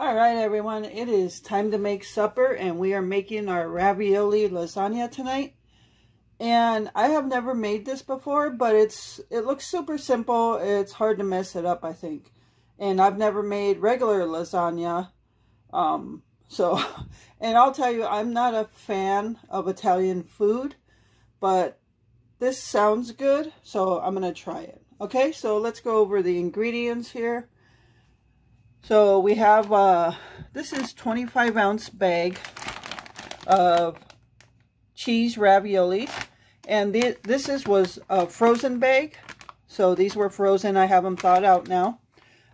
All right, everyone, it is time to make supper, and we are making our ravioli lasagna tonight. And I have never made this before, but it's it looks super simple. It's hard to mess it up, I think. And I've never made regular lasagna. Um, so, and I'll tell you, I'm not a fan of Italian food, but this sounds good, so I'm going to try it. Okay, so let's go over the ingredients here. So we have, uh, this is 25 ounce bag of cheese ravioli. And this is was a frozen bag. So these were frozen. I have them thawed out now.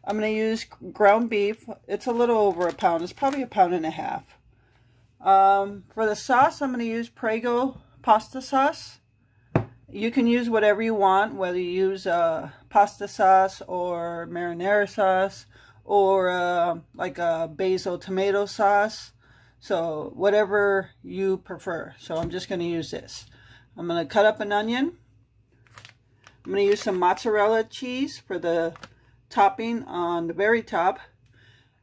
I'm going to use ground beef. It's a little over a pound. It's probably a pound and a half. Um, for the sauce, I'm going to use Prego pasta sauce. You can use whatever you want, whether you use uh, pasta sauce or marinara sauce or uh, like a basil tomato sauce. So whatever you prefer. So I'm just going to use this. I'm going to cut up an onion. I'm going to use some mozzarella cheese for the topping on the very top.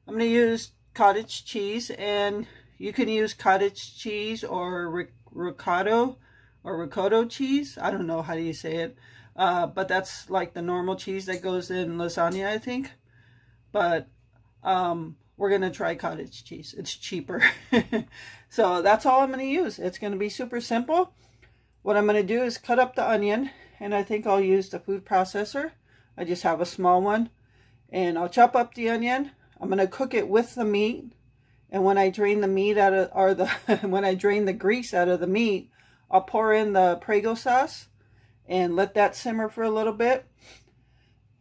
I'm going to use cottage cheese and you can use cottage cheese or ricotta or ricotta cheese. I don't know how do you say it. Uh, but that's like the normal cheese that goes in lasagna, I think. But um, we're going to try cottage cheese. It's cheaper. so that's all I'm going to use. It's going to be super simple. What I'm going to do is cut up the onion. And I think I'll use the food processor. I just have a small one. And I'll chop up the onion. I'm going to cook it with the meat. And when I drain the meat out of, or the, when I drain the grease out of the meat, I'll pour in the Prego sauce and let that simmer for a little bit.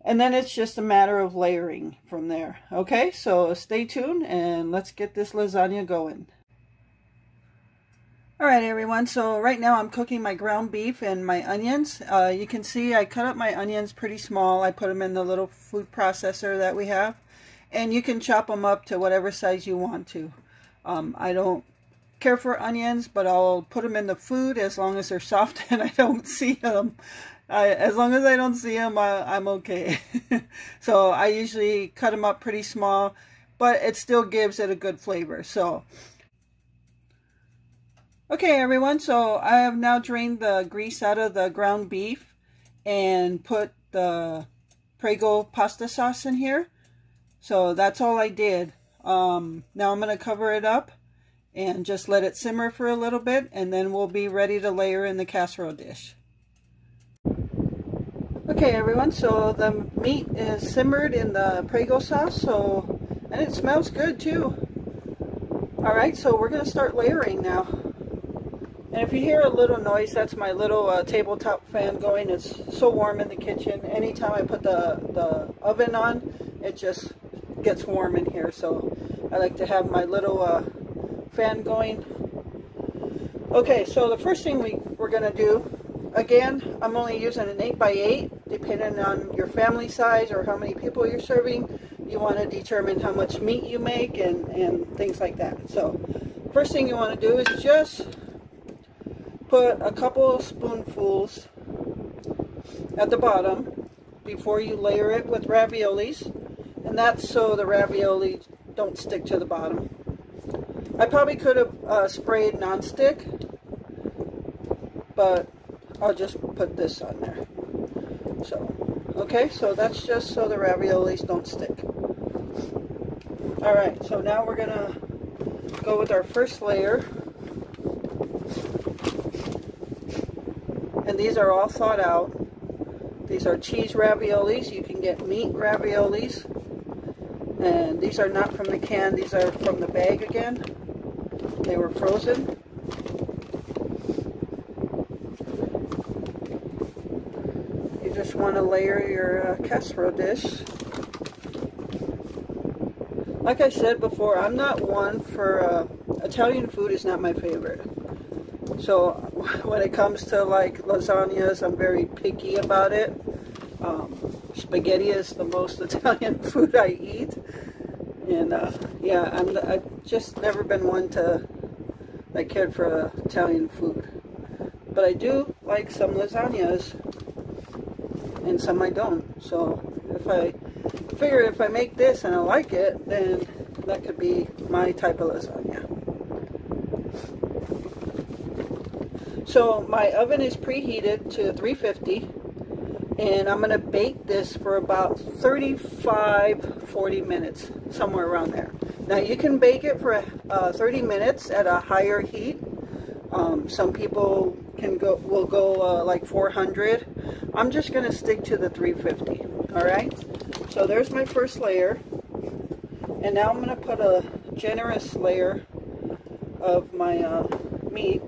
And then it's just a matter of layering from there. Okay, so stay tuned and let's get this lasagna going. Alright everyone, so right now I'm cooking my ground beef and my onions. Uh, you can see I cut up my onions pretty small. I put them in the little food processor that we have. And you can chop them up to whatever size you want to. Um, I don't care for onions, but I'll put them in the food as long as they're soft and I don't see them. I, as long as I don't see them, I, I'm okay. so I usually cut them up pretty small, but it still gives it a good flavor. So, okay everyone, so I have now drained the grease out of the ground beef and put the Prego pasta sauce in here. So that's all I did. Um, now I'm going to cover it up and just let it simmer for a little bit and then we'll be ready to layer in the casserole dish. Okay everyone, so the meat is simmered in the Prego sauce, so and it smells good too. Alright, so we're going to start layering now. And if you hear a little noise, that's my little uh, tabletop fan going. It's so warm in the kitchen. Anytime I put the, the oven on, it just gets warm in here. So I like to have my little uh, fan going. Okay, so the first thing we, we're going to do Again, I'm only using an 8x8, depending on your family size or how many people you're serving. You want to determine how much meat you make and, and things like that. So, first thing you want to do is just put a couple spoonfuls at the bottom before you layer it with raviolis. And that's so the ravioli don't stick to the bottom. I probably could have uh, sprayed nonstick, but I'll just put this on there. So, okay, so that's just so the raviolis don't stick. Alright, so now we're to go with our first layer. And these are all thawed out. These are cheese raviolis. You can get meat raviolis. And these are not from the can. These are from the bag again. They were frozen. Want to layer your uh, casserole dish. Like I said before, I'm not one for uh, Italian food is not my favorite. So when it comes to like lasagnas, I'm very picky about it. Um, spaghetti is the most Italian food I eat. And uh, yeah, I'm I've just never been one to that cared for Italian food. But I do like some lasagnas and some I don't. So if I figure if I make this and I like it, then that could be my type of lasagna. So my oven is preheated to 350 and I'm going to bake this for about 35 40 minutes somewhere around there now you can bake it for uh, 30 minutes at a higher heat um, some people can go will go uh, like 400 I'm just going to stick to the 350 all right so there's my first layer and now I'm going to put a generous layer of my uh, meat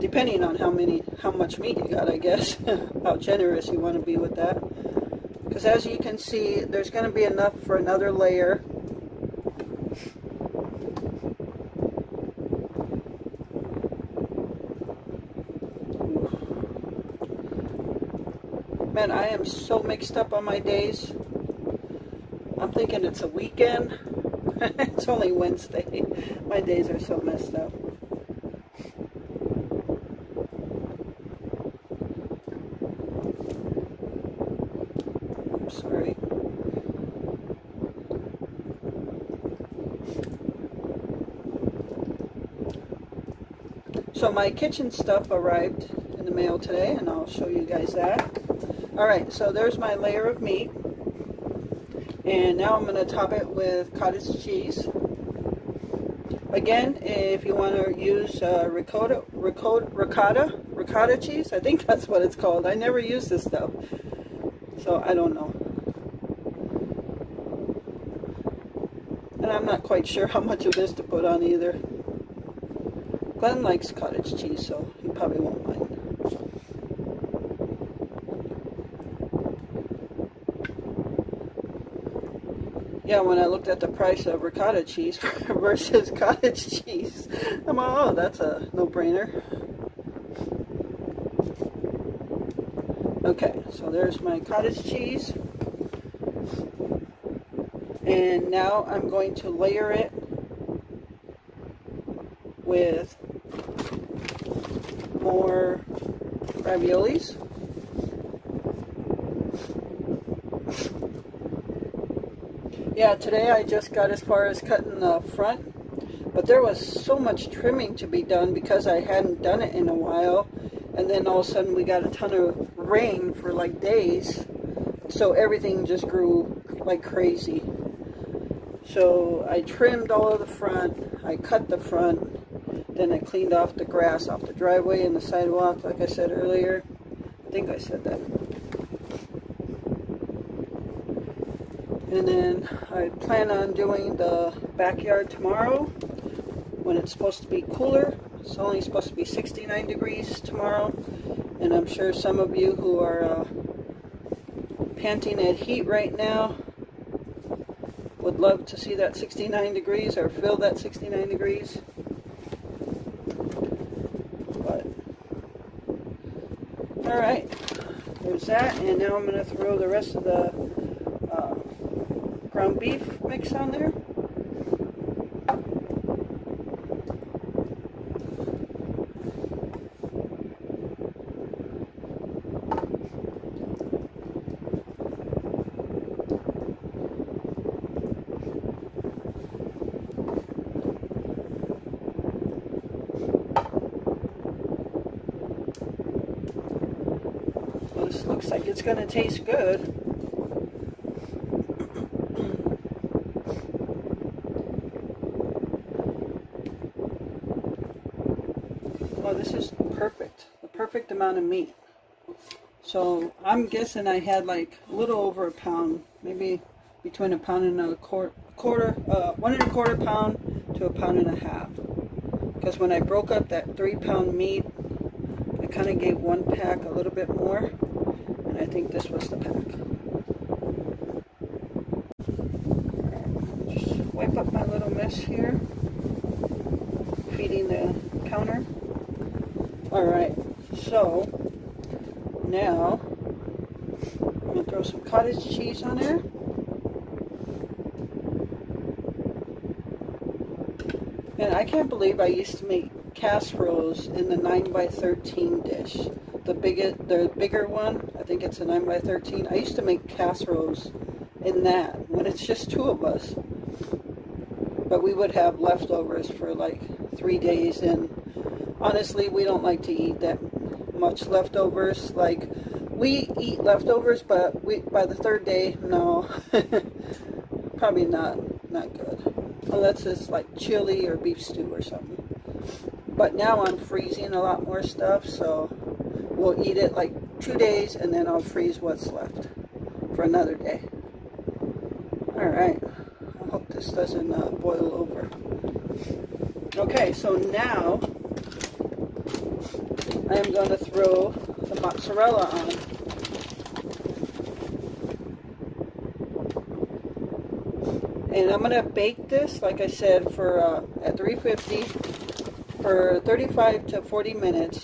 depending on how many, how much meat you got, I guess, how generous you want to be with that. Because as you can see, there's going to be enough for another layer. Man, I am so mixed up on my days. I'm thinking it's a weekend. it's only Wednesday. My days are so messed up. I'm sorry. So my kitchen stuff arrived in the mail today, and I'll show you guys that. Alright, so there's my layer of meat. And now I'm going to top it with cottage cheese. Again, if you want to use uh, ricotta, ricotta, ricotta, ricotta cheese, I think that's what it's called. I never use this stuff, so I don't know. And I'm not quite sure how much of this to put on either. Glenn likes cottage cheese, so he probably won't mind. Yeah, when I looked at the price of ricotta cheese versus cottage cheese, I'm like, oh, that's a no-brainer. Okay, so there's my cottage cheese. And now I'm going to layer it with more raviolis. Yeah, today I just got as far as cutting the front, but there was so much trimming to be done because I hadn't done it in a while, and then all of a sudden we got a ton of rain for like days, so everything just grew like crazy. So I trimmed all of the front, I cut the front, then I cleaned off the grass off the driveway and the sidewalk, like I said earlier. I think I said that. And then I plan on doing the backyard tomorrow when it's supposed to be cooler. It's only supposed to be 69 degrees tomorrow. And I'm sure some of you who are uh, panting at heat right now would love to see that 69 degrees or feel that 69 degrees. But, Alright, there's that, and now I'm going to throw the rest of the ground beef mix on there. This looks like it's going to taste good. Oh, this is perfect. The perfect amount of meat. So I'm guessing I had like a little over a pound, maybe between a pound and a quarter, quarter uh, one and a quarter pound to a pound and a half. Because when I broke up that three pound meat, I kind of gave one pack a little bit more. And I think this was the pack. Just wipe up my little mess here. Feeding the counter. Alright, so now I'm going to throw some cottage cheese on there. And I can't believe I used to make casseroles in the 9 by 13 dish. The biggest, the bigger one, I think it's a 9 by 13. I used to make casseroles in that when it's just two of us. But we would have leftovers for like three days and honestly we don't like to eat that much leftovers. Like we eat leftovers but we by the third day, no. Probably not not good. Unless it's like chili or beef stew or something. But now I'm freezing a lot more stuff so we'll eat it like two days and then I'll freeze what's left for another day. Alright, I hope this doesn't uh, boil over. Okay, so now I am going to throw the mozzarella on. And I'm going to bake this, like I said, for uh, at 350 for 35 to 40 minutes.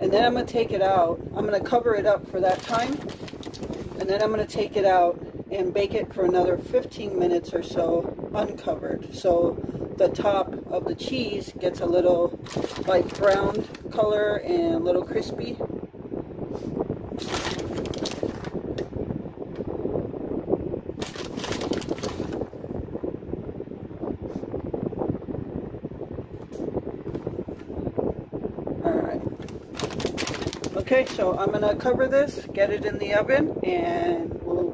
And then I'm going to take it out. I'm going to cover it up for that time. And then I'm going to take it out and bake it for another 15 minutes or so uncovered. So the top of the cheese gets a little like brown color and a little crispy. Okay, so I'm going to cover this, get it in the oven, and we'll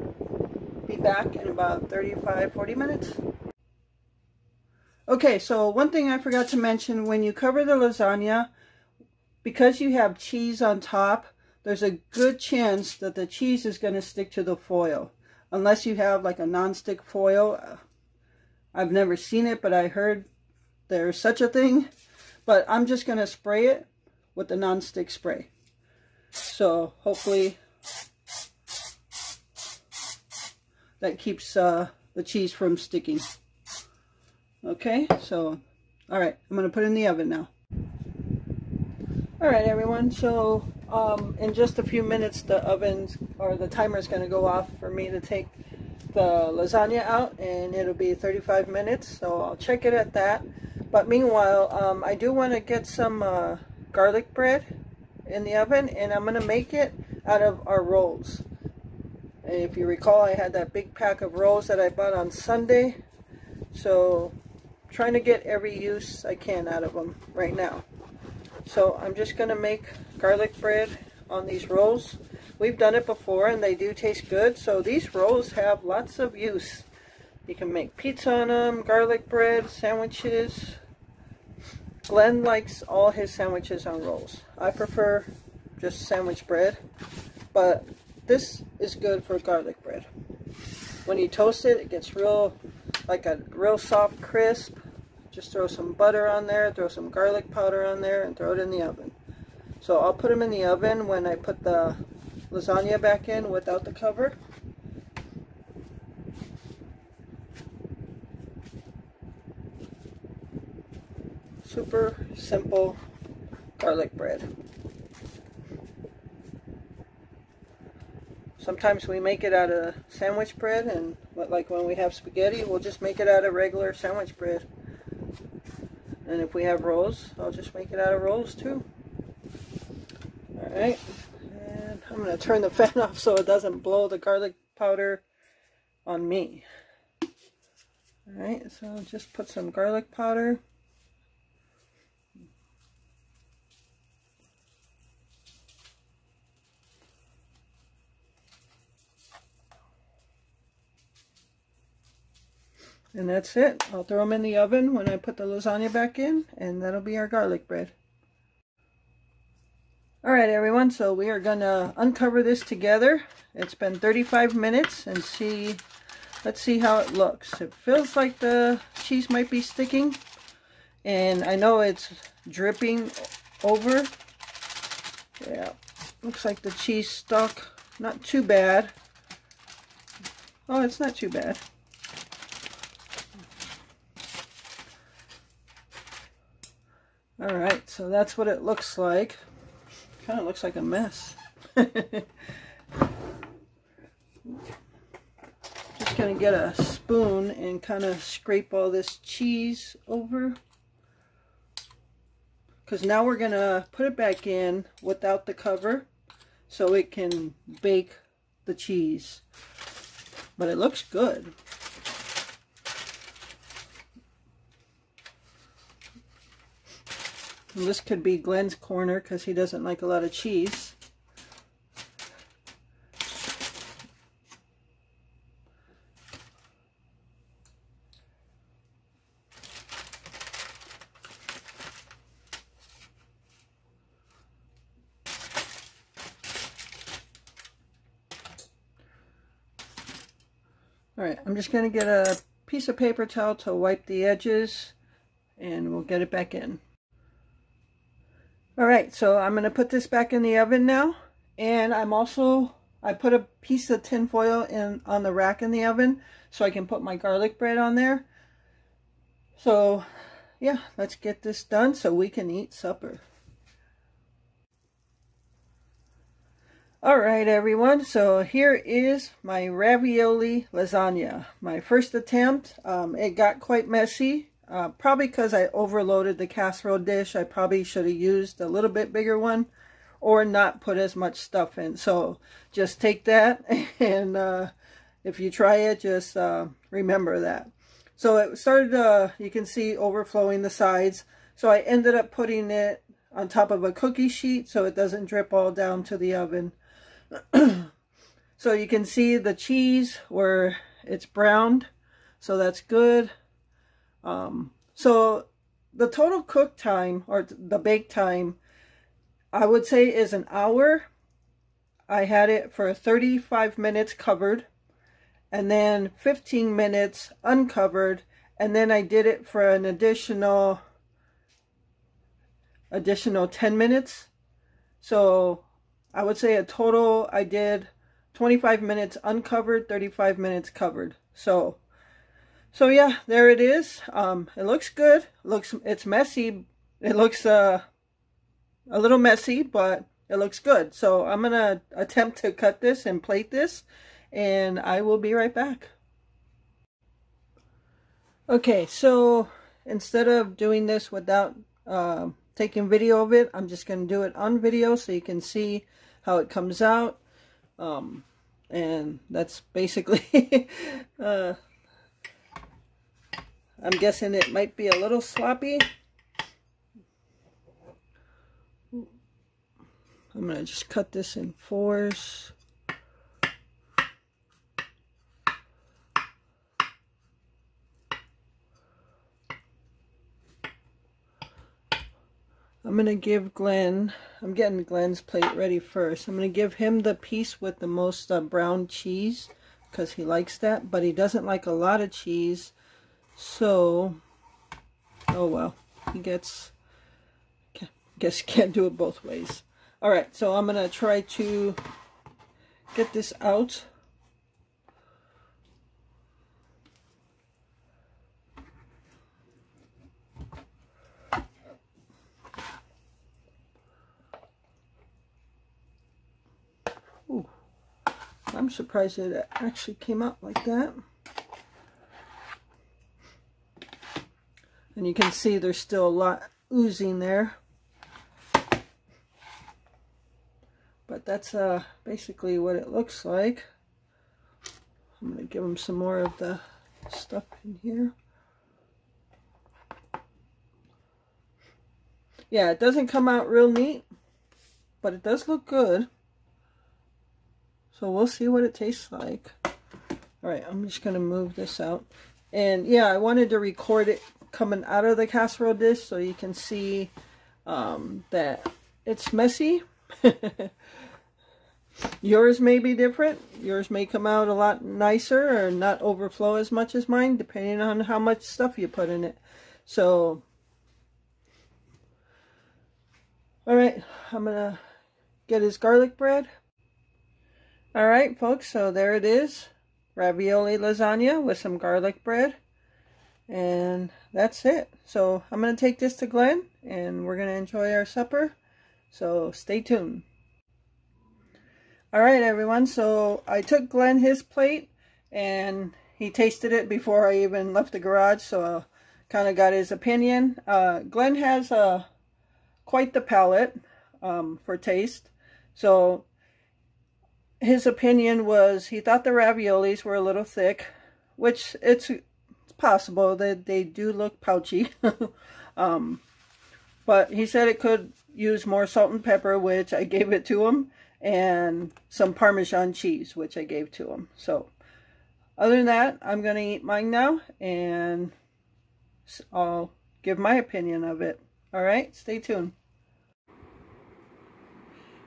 be back in about 35-40 minutes. Okay, so one thing I forgot to mention, when you cover the lasagna, because you have cheese on top, there's a good chance that the cheese is going to stick to the foil. Unless you have like a non-stick foil. I've never seen it, but I heard there's such a thing. But I'm just going to spray it with the non-stick spray. So hopefully that keeps uh, the cheese from sticking. Okay, so, all right, I'm going to put it in the oven now. All right, everyone, so um, in just a few minutes, the oven's, or the timer is going to go off for me to take the lasagna out, and it'll be 35 minutes, so I'll check it at that. But meanwhile, um, I do want to get some uh, garlic bread in the oven and I'm going to make it out of our rolls. And if you recall, I had that big pack of rolls that I bought on Sunday. So trying to get every use I can out of them right now. So I'm just going to make garlic bread on these rolls. We've done it before and they do taste good. So these rolls have lots of use. You can make pizza on them, garlic bread, sandwiches, Glenn likes all his sandwiches on rolls. I prefer just sandwich bread, but this is good for garlic bread. When you toast it, it gets real, like a real soft crisp. Just throw some butter on there, throw some garlic powder on there, and throw it in the oven. So I'll put them in the oven when I put the lasagna back in without the cover. super simple garlic bread. Sometimes we make it out of sandwich bread and like when we have spaghetti, we'll just make it out of regular sandwich bread. And if we have rolls, I'll just make it out of rolls too. Alright, and I'm going to turn the fan off so it doesn't blow the garlic powder on me. Alright, so just put some garlic powder. And that's it. I'll throw them in the oven when I put the lasagna back in, and that'll be our garlic bread. Alright everyone, so we are going to uncover this together. It's been 35 minutes and see, let's see how it looks. It feels like the cheese might be sticking and I know it's dripping over. Yeah, looks like the cheese stuck. Not too bad. Oh, it's not too bad. All right, so that's what it looks like. Kind of looks like a mess. Just gonna get a spoon and kind of scrape all this cheese over. because now we're to put it back in without the cover so it can bake the cheese. But it looks good. And this could be Glenn's corner because he doesn't like a lot of cheese. All right, I'm just going to get a piece of paper towel to wipe the edges and we'll get it back in. All right, so I'm going to put this back in the oven now. And I'm also, I put a piece of tin foil in on the rack in the oven so I can put my garlic bread on there. So, yeah, let's get this done so we can eat supper. All right, everyone. So here is my ravioli lasagna. My first attempt. Um, it got quite messy. Uh, probably because I overloaded the casserole dish. I probably should have used a little bit bigger one or not put as much stuff in. So just take that and uh, if you try it, just uh, remember that. So it started, uh, you can see overflowing the sides. So I ended up putting it on top of a cookie sheet so it doesn't drip all down to the oven. so you can see the cheese where it's browned. So that's good. Um, so the total cook time or the bake time, I would say is an hour. I had it for 35 minutes covered and then 15 minutes uncovered and then I did it for an additional additional 10 minutes. So I would say a total I did 25 minutes uncovered, 35 minutes covered. So, so yeah, there it is. Um, it looks good. Looks, it's messy. It looks uh, a little messy, but it looks good. So I'm going to attempt to cut this and plate this, and I will be right back. Okay, so instead of doing this without uh, taking video of it, I'm just going to do it on video so you can see how it comes out. Um, and that's basically, uh, I'm guessing it might be a little sloppy. I'm going to just cut this in fours. I'm going to give Glenn, I'm getting Glenn's plate ready first. I'm going to give him the piece with the most uh, brown cheese because he likes that, but he doesn't like a lot of cheese. So, oh well, he gets, guess can't do it both ways. All right, so I'm going to try to get this out. I'm surprised it actually came out like that. And you can see there's still a lot oozing there. But that's uh, basically what it looks like. I'm going to give them some more of the stuff in here. Yeah, it doesn't come out real neat, but it does look good. So we'll see what it tastes like. All right, I'm just going to move this out. And yeah, I wanted to record it coming out of the casserole dish so you can see um, that it's messy. Yours may be different. Yours may come out a lot nicer or not overflow as much as mine, depending on how much stuff you put in it. So, all right, I'm going to get his garlic bread. Alright folks, so there it is. Ravioli lasagna with some garlic bread. And that's it. So I'm going to take this to Glenn and we're going to enjoy our supper. So stay tuned. Alright everyone, so I took Glenn his plate and he tasted it before I even left the garage. So I kind of got his opinion. Uh, Glenn has a quite the palate um, for taste. So his opinion was he thought the raviolis were a little thick, which it's possible that they do look pouchy. um, but he said it could use more salt and pepper, which I gave it to him, and some Parmesan cheese, which I gave to him. So other than that, I'm going to eat mine now, and I'll give my opinion of it. All right, stay tuned.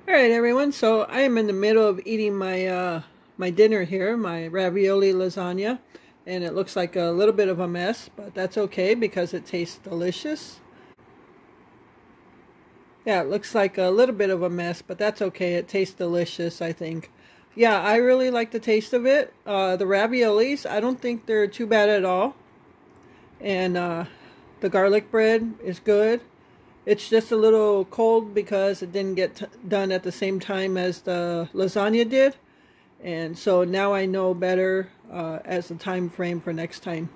All right, everyone. So I am in the middle of eating my uh, my dinner here, my ravioli lasagna, and it looks like a little bit of a mess, but that's okay because it tastes delicious. Yeah, it looks like a little bit of a mess, but that's okay. It tastes delicious, I think. Yeah, I really like the taste of it. Uh, the raviolis, I don't think they're too bad at all. And uh, the garlic bread is good. It's just a little cold because it didn't get done at the same time as the lasagna did. And so now I know better uh, as the time frame for next time.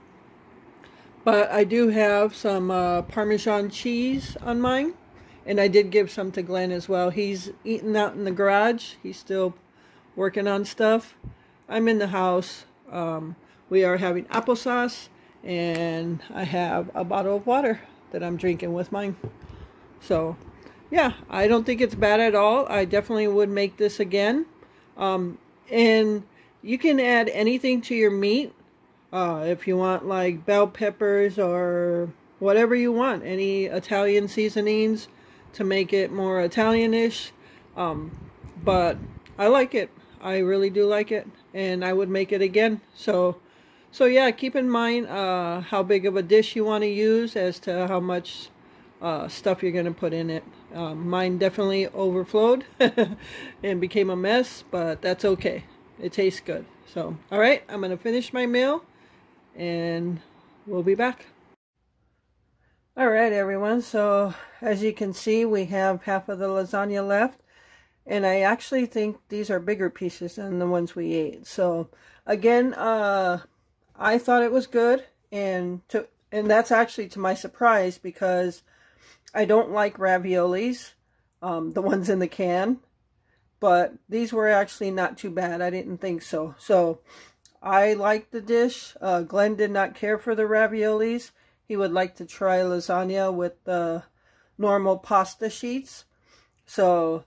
But I do have some uh, Parmesan cheese on mine. And I did give some to Glenn as well. He's eating out in the garage. He's still working on stuff. I'm in the house. Um, we are having applesauce. And I have a bottle of water that I'm drinking with mine. So, yeah, I don't think it's bad at all. I definitely would make this again. Um, and you can add anything to your meat. Uh, if you want like bell peppers or whatever you want. Any Italian seasonings to make it more Italianish. Um, but I like it. I really do like it. And I would make it again. So, so yeah, keep in mind uh, how big of a dish you want to use as to how much uh, stuff you're going to put in it. Um, mine definitely overflowed and became a mess, but that's okay. It tastes good. So, all right, I'm going to finish my meal and we'll be back. All right, everyone. So, as you can see, we have half of the lasagna left. And I actually think these are bigger pieces than the ones we ate. So, again, uh, I thought it was good. And to, and that's actually to my surprise because I don't like raviolis, um, the ones in the can, but these were actually not too bad. I didn't think so. So I like the dish. Uh, Glenn did not care for the raviolis. He would like to try lasagna with the normal pasta sheets. So,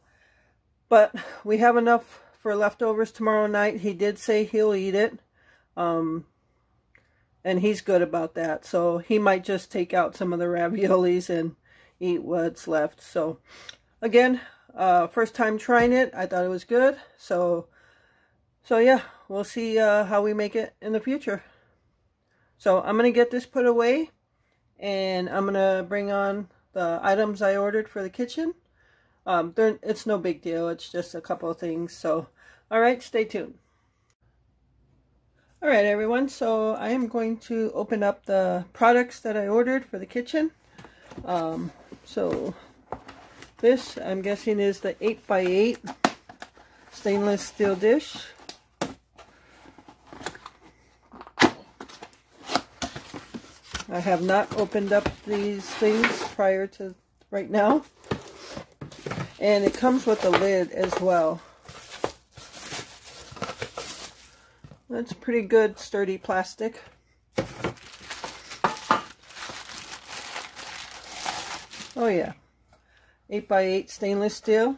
but we have enough for leftovers tomorrow night. He did say he'll eat it. Um, and he's good about that. So he might just take out some of the raviolis and eat what's left. So again, uh, first time trying it. I thought it was good. So, so yeah, we'll see uh, how we make it in the future. So I'm going to get this put away and I'm going to bring on the items I ordered for the kitchen. Um, it's no big deal. It's just a couple of things. So, all right, stay tuned. All right, everyone. So I am going to open up the products that I ordered for the kitchen. Um, so this, I'm guessing, is the 8x8 stainless steel dish. I have not opened up these things prior to right now. And it comes with a lid as well. That's pretty good sturdy plastic. Yeah, 8x8 stainless steel.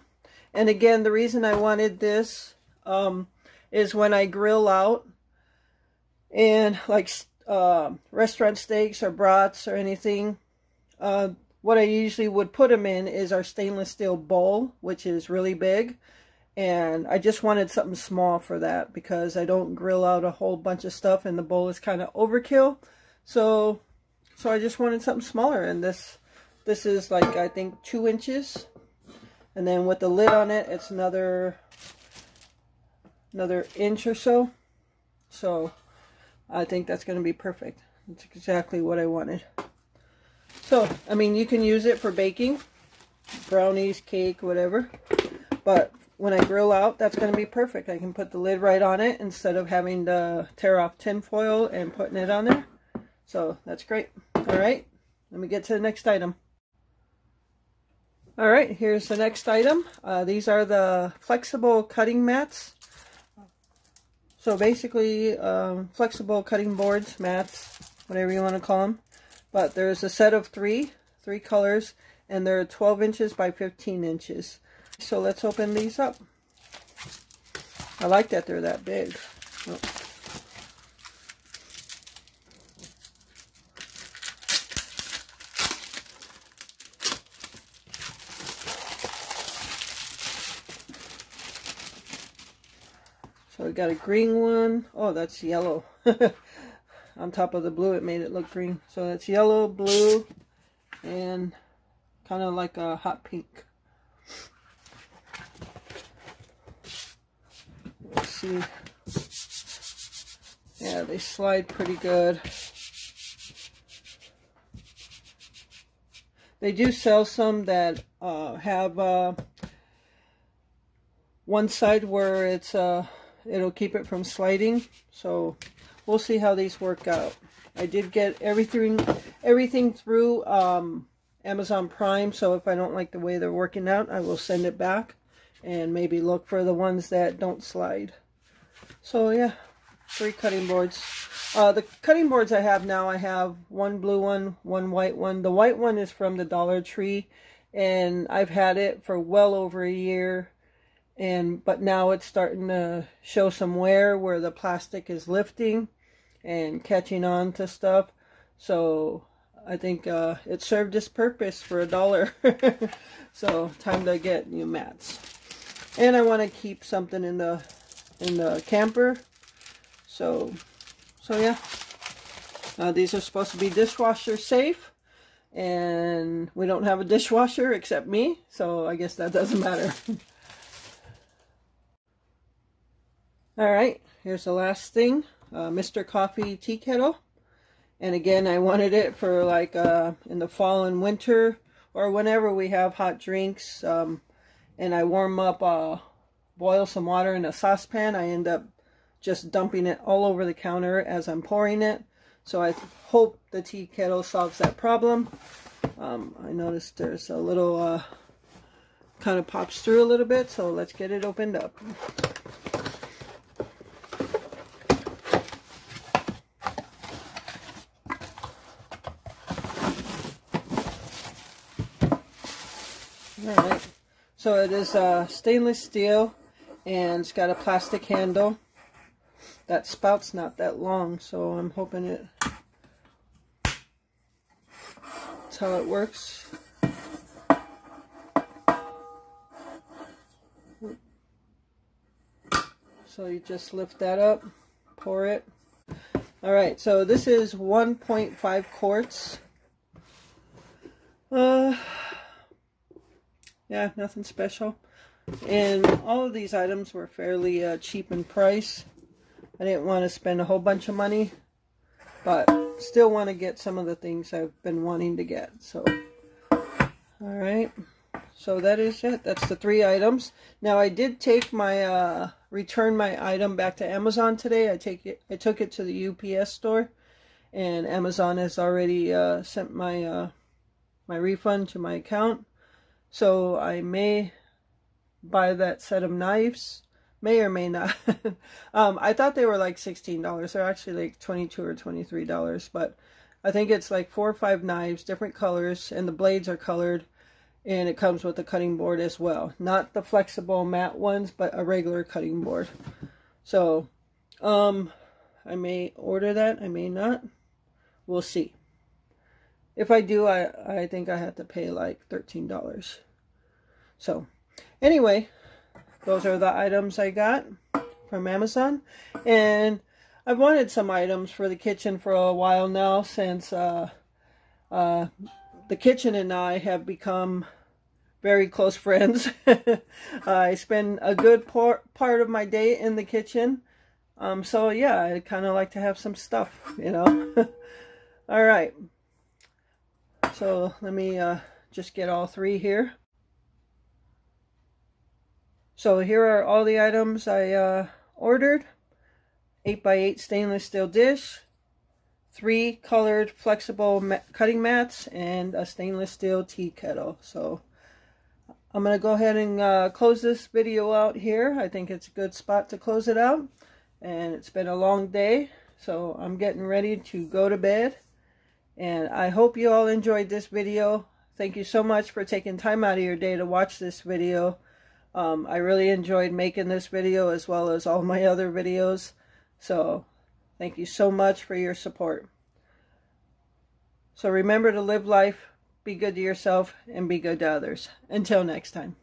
And again, the reason I wanted this um, is when I grill out and like uh, restaurant steaks or brats or anything, uh, what I usually would put them in is our stainless steel bowl, which is really big. And I just wanted something small for that because I don't grill out a whole bunch of stuff and the bowl is kind of overkill. So, so I just wanted something smaller and this this is like, I think, two inches. And then with the lid on it, it's another, another inch or so. So I think that's going to be perfect. That's exactly what I wanted. So, I mean, you can use it for baking, brownies, cake, whatever. But when I grill out, that's going to be perfect. I can put the lid right on it instead of having to tear off tin foil and putting it on there. So that's great. All right, let me get to the next item. All right, here's the next item. Uh, these are the flexible cutting mats. So basically, um, flexible cutting boards, mats, whatever you want to call them. But there's a set of three, three colors, and they're 12 inches by 15 inches. So let's open these up. I like that they're that big. Oh. We got a green one. Oh, that's yellow. On top of the blue, it made it look green. So that's yellow, blue, and kind of like a hot pink. Let's see. Yeah, they slide pretty good. They do sell some that uh, have uh, one side where it's uh, it'll keep it from sliding. So we'll see how these work out. I did get everything everything through um, Amazon Prime, so if I don't like the way they're working out, I will send it back and maybe look for the ones that don't slide. So yeah, three cutting boards. Uh, the cutting boards I have now, I have one blue one, one white one. The white one is from the Dollar Tree, and I've had it for well over a year and but now it's starting to show some wear where the plastic is lifting and catching on to stuff. So I think uh, it served its purpose for a dollar. So time to get new mats. And I want to keep something in the in the camper. So so yeah. Uh, these are supposed to be dishwasher safe. And we don't have a dishwasher except me so I guess that doesn't matter All right, here's the last thing, uh, Mr. Coffee tea kettle. And again, I wanted it for like uh, in the fall and winter or whenever we have hot drinks. Um, and I warm up, uh, boil some water in a saucepan. I end up just dumping it all over the counter as I'm pouring it. So I hope the tea kettle solves that problem. Um, I noticed there's a little, uh, kind of pops through a little bit. So let's get it opened up. Alright, so it is uh, stainless steel and it's got a plastic handle. That spout's not that long, so I'm hoping it that's how it works. So you just lift that up, pour it. Alright, so this is 1.5 quarts. Uh, yeah, nothing special. And all of these items were fairly uh, cheap in price. I didn't want to spend a whole bunch of money, but still want to get some of the things I've been wanting to get. So, all right. So that is it. That's the three items. Now I did take my uh, return my item back to Amazon today. I take it. I took it to the UPS store, and Amazon has already uh, sent my uh, my refund to my account. So I may buy that set of knives. May or may not. um, I thought they were like $16. They're actually like 22 or $23. But I think it's like four or five knives, different colors. And the blades are colored. And it comes with a cutting board as well. Not the flexible mat ones, but a regular cutting board. So, um, I may order that. I may not. We'll see. If I do, I, I think I have to pay like $13. So, anyway, those are the items I got from Amazon. And I've wanted some items for the kitchen for a while now since uh, uh, the kitchen and I have become very close friends. I spend a good part of my day in the kitchen. Um, so yeah, I kind of like to have some stuff, you know. all right. So let me uh, just get all three here. So here are all the items I uh, ordered. 8x8 stainless steel dish, three colored flexible cutting mats, and a stainless steel tea kettle. So I'm going to go ahead and uh, close this video out here. I think it's a good spot to close it out. And it's been a long day, so I'm getting ready to go to bed. And I hope you all enjoyed this video. Thank you so much for taking time out of your day to watch this video. Um, I really enjoyed making this video as well as all my other videos. So thank you so much for your support. So remember to live life, be good to yourself, and be good to others. Until next time.